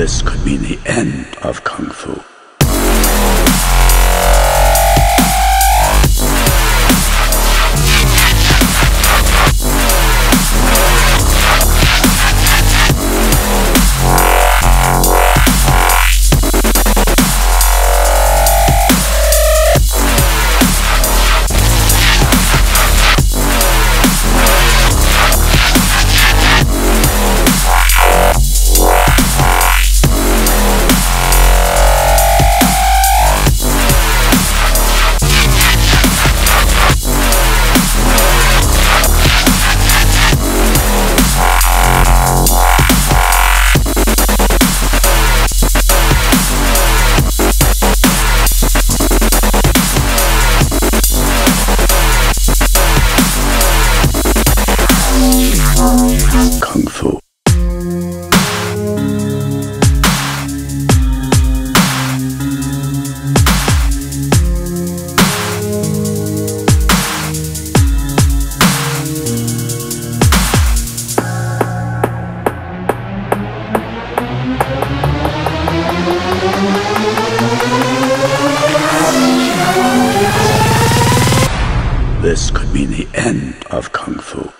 This could mean the end of Kung Fu. Kung Fu. This could mean the end of Kung Fu.